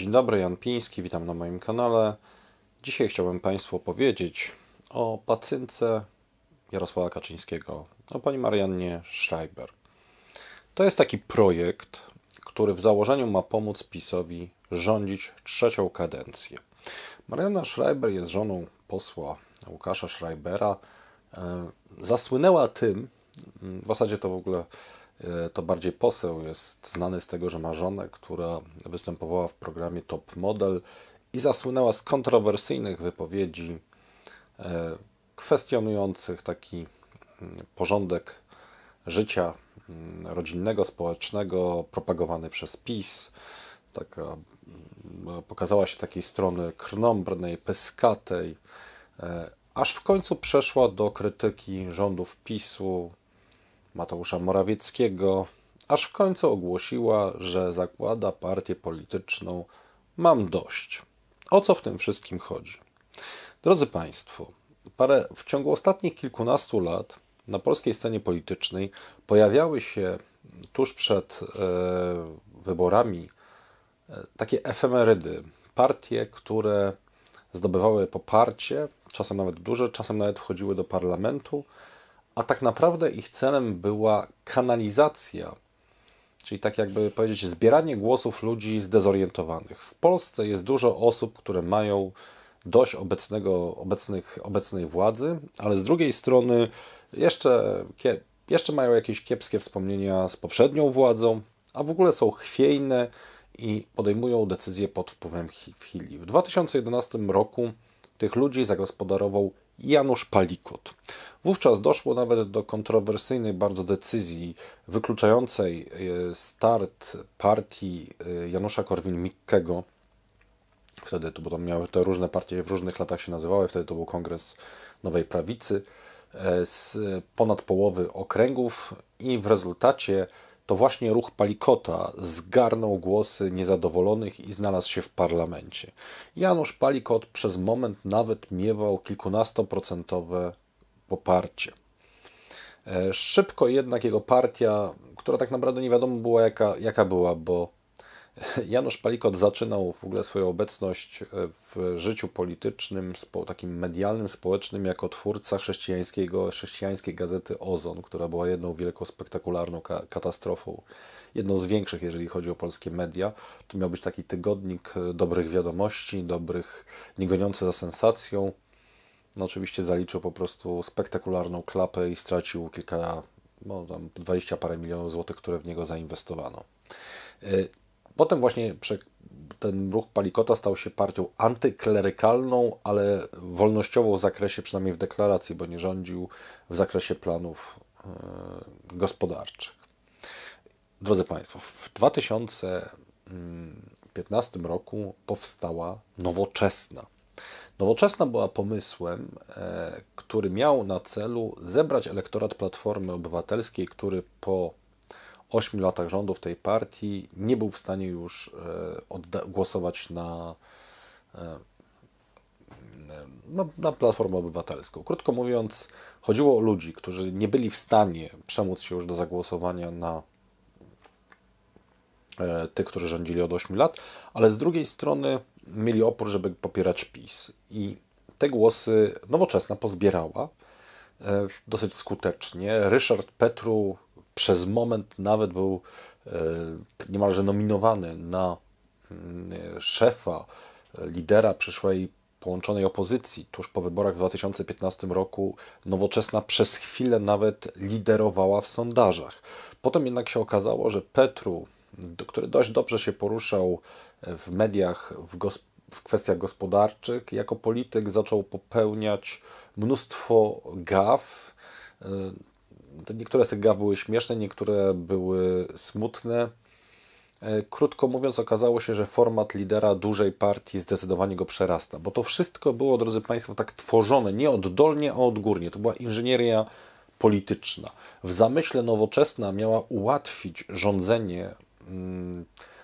Dzień dobry, Jan Piński, witam na moim kanale. Dzisiaj chciałbym Państwu opowiedzieć o pacynce Jarosława Kaczyńskiego, o pani Mariannie Schreiber. To jest taki projekt, który w założeniu ma pomóc PiSowi rządzić trzecią kadencję. Marianna Schreiber jest żoną posła Łukasza Schreibera. E, zasłynęła tym, w zasadzie to w ogóle to bardziej poseł jest znany z tego, że ma żonę, która występowała w programie Top Model i zasłynęła z kontrowersyjnych wypowiedzi e, kwestionujących taki mm, porządek życia mm, rodzinnego, społecznego, propagowany przez PiS. Taka, mm, pokazała się takiej strony krnąbrnej, pyskatej, e, aż w końcu przeszła do krytyki rządów PiSu, Mateusza Morawieckiego, aż w końcu ogłosiła, że zakłada partię polityczną Mam dość. O co w tym wszystkim chodzi? Drodzy Państwo, parę, w ciągu ostatnich kilkunastu lat na polskiej scenie politycznej pojawiały się tuż przed e, wyborami e, takie efemerydy, partie, które zdobywały poparcie, czasem nawet duże, czasem nawet wchodziły do parlamentu, a tak naprawdę ich celem była kanalizacja, czyli tak jakby powiedzieć, zbieranie głosów ludzi zdezorientowanych. W Polsce jest dużo osób, które mają dość obecnego, obecnych, obecnej władzy, ale z drugiej strony jeszcze, jeszcze mają jakieś kiepskie wspomnienia z poprzednią władzą, a w ogóle są chwiejne i podejmują decyzje pod wpływem chwili. W 2011 roku tych ludzi zagospodarował Janusz Palikot. Wówczas doszło nawet do kontrowersyjnej bardzo decyzji wykluczającej e, start partii e, Janusza Korwin-Mikkego. Wtedy to, bo tam miały te różne partie w różnych latach się nazywały, wtedy to był Kongres Nowej Prawicy e, z ponad połowy okręgów i w rezultacie to właśnie ruch Palikota zgarnął głosy niezadowolonych i znalazł się w parlamencie. Janusz Palikot przez moment nawet miewał kilkunastoprocentowe poparcie. E, szybko jednak jego partia, która tak naprawdę nie wiadomo było jaka, jaka była, bo Janusz Palikot zaczynał w ogóle swoją obecność e, w życiu politycznym, takim medialnym, społecznym, jako twórca chrześcijańskiego, chrześcijańskiej gazety Ozon, która była jedną wielką, spektakularną katastrofą, jedną z większych, jeżeli chodzi o polskie media. To miał być taki tygodnik e, dobrych wiadomości, dobrych, nie goniący za sensacją. No oczywiście zaliczył po prostu spektakularną klapę i stracił kilka, no tam 20 parę milionów złotych, które w niego zainwestowano. Potem właśnie ten ruch Palikota stał się partią antyklerykalną, ale wolnościową w zakresie, przynajmniej w deklaracji, bo nie rządził w zakresie planów e, gospodarczych. Drodzy Państwo, w 2015 roku powstała Nowoczesna. Nowoczesna była pomysłem, e, który miał na celu zebrać elektorat Platformy Obywatelskiej, który po 8 latach rządów tej partii nie był w stanie już e, głosować na, e, no, na Platformę Obywatelską. Krótko mówiąc, chodziło o ludzi, którzy nie byli w stanie przemóc się już do zagłosowania na e, tych, którzy rządzili od 8 lat, ale z drugiej strony mieli opór, żeby popierać PiS. I te głosy nowoczesna pozbierała dosyć skutecznie. Ryszard Petru przez moment nawet był e, niemalże nominowany na mm, szefa, lidera przyszłej połączonej opozycji. Tuż po wyborach w 2015 roku Nowoczesna przez chwilę nawet liderowała w sondażach. Potem jednak się okazało, że Petru, który dość dobrze się poruszał w mediach, w, w kwestiach gospodarczych, jako polityk zaczął popełniać mnóstwo gaf, e, Niektóre z tych gaw były śmieszne, niektóre były smutne. E, krótko mówiąc, okazało się, że format lidera dużej partii zdecydowanie go przerasta, bo to wszystko było, drodzy Państwo, tak tworzone nie oddolnie, a odgórnie. To była inżynieria polityczna. W zamyśle nowoczesna miała ułatwić rządzenie.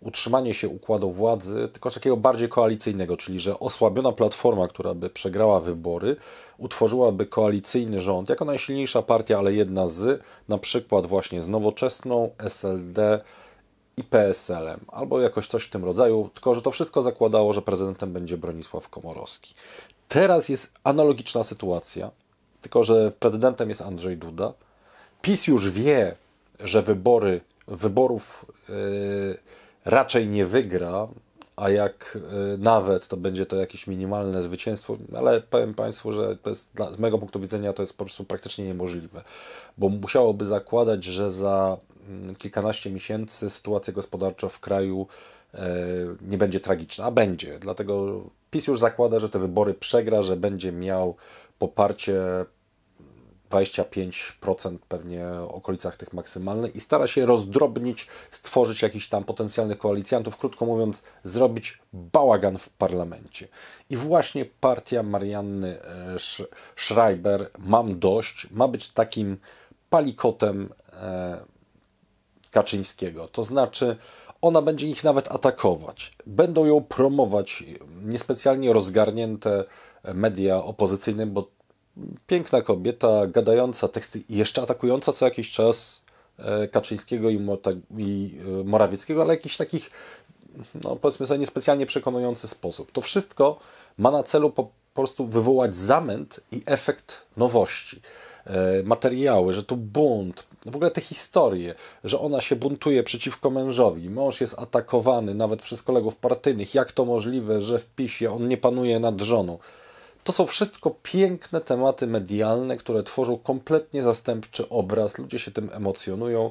Utrzymanie się układu władzy, tylko takiego bardziej koalicyjnego, czyli że osłabiona platforma, która by przegrała wybory, utworzyłaby koalicyjny rząd jako najsilniejsza partia, ale jedna z, na przykład właśnie z Nowoczesną, SLD i PSL-em, albo jakoś coś w tym rodzaju, tylko że to wszystko zakładało, że prezydentem będzie Bronisław Komorowski. Teraz jest analogiczna sytuacja, tylko że prezydentem jest Andrzej Duda. PiS już wie, że wybory, wyborów yy, raczej nie wygra, a jak yy, nawet to będzie to jakieś minimalne zwycięstwo, ale powiem Państwu, że jest, z mojego punktu widzenia to jest po prostu praktycznie niemożliwe, bo musiałoby zakładać, że za mm, kilkanaście miesięcy sytuacja gospodarcza w kraju yy, nie będzie tragiczna, a będzie. Dlatego PiS już zakłada, że te wybory przegra, że będzie miał poparcie 25% pewnie w okolicach tych maksymalnych i stara się rozdrobnić, stworzyć jakiś tam potencjalnych koalicjantów, krótko mówiąc, zrobić bałagan w parlamencie. I właśnie partia Marianny e, Schreiber, mam dość, ma być takim palikotem e, Kaczyńskiego. To znaczy, ona będzie ich nawet atakować. Będą ją promować niespecjalnie rozgarnięte media opozycyjne, bo piękna kobieta, gadająca teksty i jeszcze atakująca co jakiś czas e, Kaczyńskiego i, e, Morawieckiego, ale jakiś takich, no powiedzmy sobie, niespecjalnie przekonujący sposób. To wszystko ma na celu po prostu wywołać zamęt i efekt nowości. E, materiały, że tu bunt, w ogóle te historie, że ona się buntuje przeciwko mężowi, mąż jest atakowany nawet przez kolegów partyjnych, jak to możliwe, że w PiSie on nie panuje nad żoną. To są wszystko piękne tematy medialne, które tworzą kompletnie zastępczy obraz. Ludzie się tym emocjonują.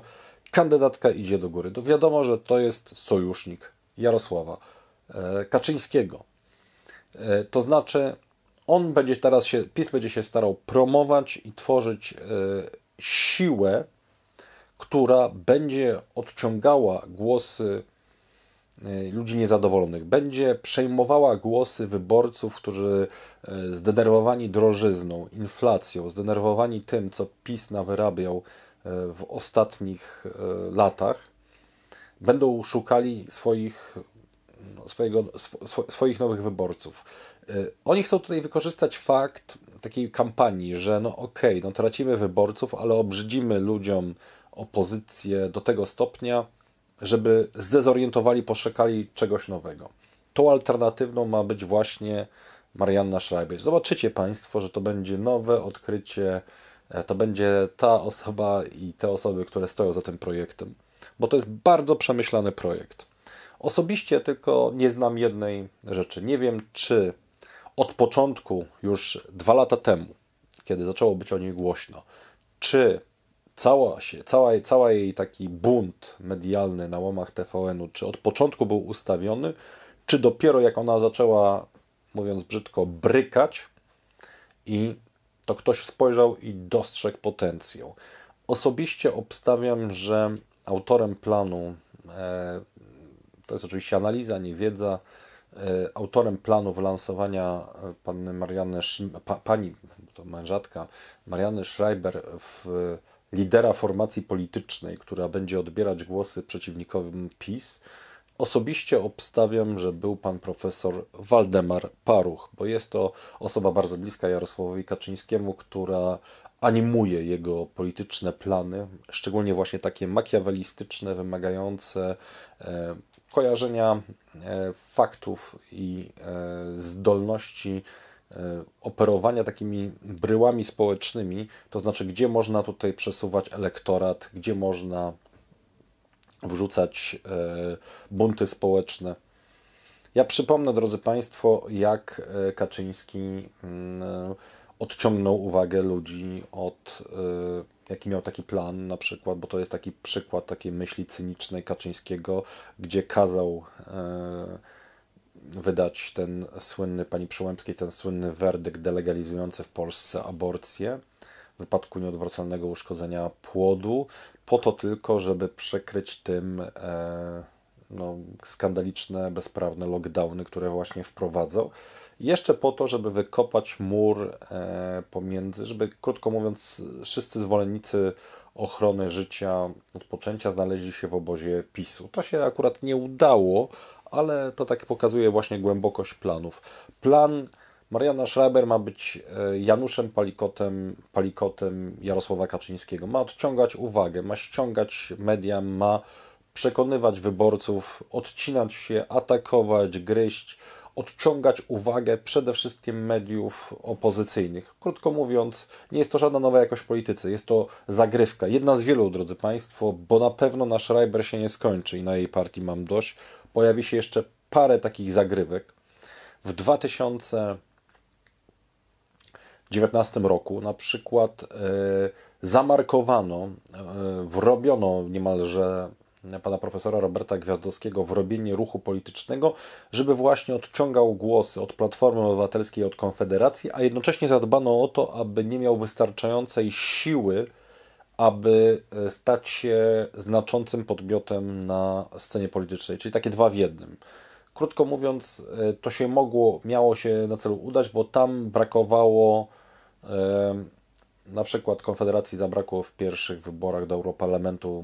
Kandydatka idzie do góry. To wiadomo, że to jest sojusznik Jarosława e, Kaczyńskiego. E, to znaczy, on będzie teraz się, PiS będzie się starał promować i tworzyć e, siłę, która będzie odciągała głosy ludzi niezadowolonych. Będzie przejmowała głosy wyborców, którzy e, zdenerwowani drożyzną, inflacją, zdenerwowani tym, co PiS nawyrabiał e, w ostatnich latach, będą szukali swoich, no, swojego, sw swoich nowych wyborców. Oni chcą tutaj wykorzystać fakt takiej kampanii, że no okej, okay, no tracimy wyborców, ale obrzydzimy ludziom opozycję do tego stopnia, żeby zdezorientowali, poszukali czegoś nowego. Tą alternatywną ma być właśnie Marianna Schreiber. Zobaczycie Państwo, że to będzie nowe odkrycie, e, to będzie ta osoba i te osoby, które stoją za tym projektem, bo to jest bardzo przemyślany projekt. Osobiście tylko nie znam jednej rzeczy. Nie wiem, czy od początku, już dwa lata temu, kiedy zaczęło być o niej głośno, czy cała, się, cała, cała jej taki bunt medialny na łamach TVN-u, czy od początku był ustawiony, czy dopiero jak ona zaczęła, mówiąc brzydko, brykać i to ktoś spojrzał i dostrzegł potencjał. Osobiście obstawiam, że autorem planu, e, to jest oczywiście analiza, nie wiedza, e, autorem planu wylansowania panny Marianny, pa, pani, to mężatka, Marianny Schreiber w lidera formacji politycznej, która będzie odbierać głosy przeciwnikom PiS, osobiście obstawiam, że był pan profesor Waldemar Paruch, bo jest to osoba bardzo bliska Jarosławowi Kaczyńskiemu, która animuje jego polityczne plany, szczególnie właśnie takie makiawelistyczne, wymagające e, kojarzenia e, faktów i e, zdolności operowania takimi bryłami społecznymi, to znaczy gdzie można tutaj przesuwać elektorat, gdzie można wrzucać e, bunty społeczne. Ja przypomnę, drodzy Państwo, jak e, Kaczyński mm, odciągnął uwagę ludzi od, jaki miał taki plan na przykład, bo to jest taki przykład takiej myśli cynicznej Kaczyńskiego, gdzie kazał wydać ten słynny, pani Przyłębskiej, ten słynny werdykt delegalizujący w Polsce aborcję w wypadku nieodwracalnego uszkodzenia płodu, po to tylko, żeby przykryć tym e, no, skandaliczne, bezprawne lockdowny, które właśnie wprowadzał. Jeszcze po to, żeby wykopać mur e, pomiędzy, żeby krótko mówiąc, wszyscy zwolennicy ochrony życia od poczęcia znaleźli się w obozie PiSu. To się akurat nie udało, ale to tak pokazuje właśnie głębokość planów. Plan Mariana Schreiber ma być e, Januszem Palikotem, Palikotem Jarosława Kaczyńskiego. Ma odciągać uwagę, ma ściągać media, ma przekonywać wyborców, odcinać się, atakować, gryźć, odciągać uwagę przede wszystkim mediów opozycyjnych. Krótko mówiąc, nie jest to żadna nowa jakość politycy, jest to zagrywka. Jedna z wielu, drodzy Państwo, bo na pewno nasz Schreiber się nie skończy i na jej partii mam dość. Pojawi się jeszcze parę takich zagrywek. W 2019 roku na przykład e, zamarkowano, e, wrobiono niemalże pana profesora Roberta Gwiazdowskiego w robienie ruchu politycznego, żeby właśnie odciągał głosy od Platformy Obywatelskiej, od Konfederacji, a jednocześnie zadbano o to, aby nie miał wystarczającej siły, aby e, stać się znaczącym podmiotem na scenie politycznej, czyli takie dwa w jednym. Krótko mówiąc, e, to się mogło, miało się na celu udać, bo tam brakowało e, na przykład Konfederacji zabrakło w pierwszych wyborach do Europarlamentu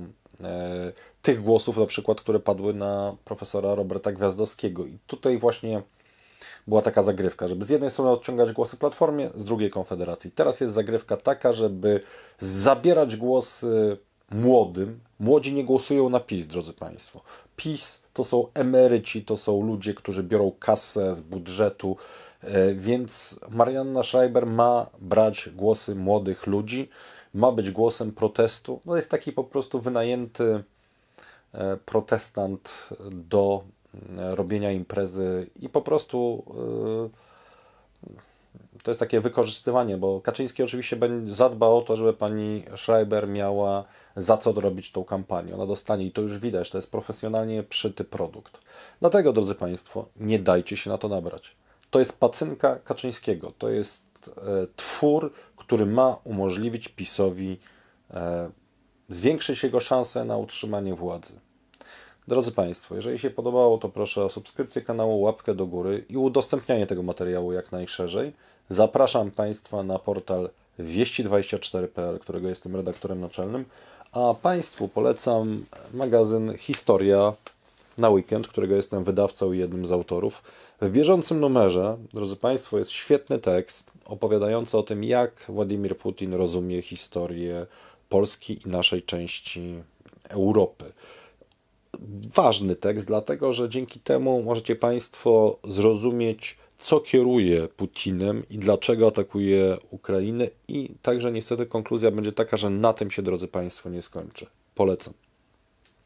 tych głosów, na przykład, które padły na profesora Roberta Gwiazdowskiego. I tutaj właśnie była taka zagrywka, żeby z jednej strony odciągać głosy Platformie, z drugiej Konfederacji. Teraz jest zagrywka taka, żeby zabierać głosy młodym. Młodzi nie głosują na PiS, drodzy Państwo. PiS to są emeryci, to są ludzie, którzy biorą kasę z budżetu, e, więc Marianna Schreiber ma brać głosy młodych ludzi ma być głosem protestu. No jest taki po prostu wynajęty e, protestant do robienia imprezy i po prostu e, to jest takie wykorzystywanie, bo Kaczyński oczywiście zadba o to, żeby pani Schreiber miała za co robić tą kampanię. Ona dostanie i to już widać, to jest profesjonalnie przyty produkt. Dlatego, drodzy Państwo, nie dajcie się na to nabrać. To jest pacynka Kaczyńskiego, to jest twór, który ma umożliwić PiSowi e, zwiększyć jego szanse na utrzymanie władzy. Drodzy Państwo, jeżeli się podobało, to proszę o subskrypcję kanału, łapkę do góry i udostępnianie tego materiału jak najszerzej. Zapraszam Państwa na portal wieści24.pl, którego jestem redaktorem naczelnym, a Państwu polecam magazyn Historia na weekend, którego jestem wydawcą i jednym z autorów. W bieżącym numerze, drodzy Państwo, jest świetny tekst opowiadający o tym, jak Władimir Putin rozumie historię Polski i naszej części Europy. Ważny tekst, dlatego że dzięki temu możecie Państwo zrozumieć, co kieruje Putinem i dlaczego atakuje Ukrainę. I także niestety konkluzja będzie taka, że na tym się, drodzy Państwo, nie skończy. Polecam.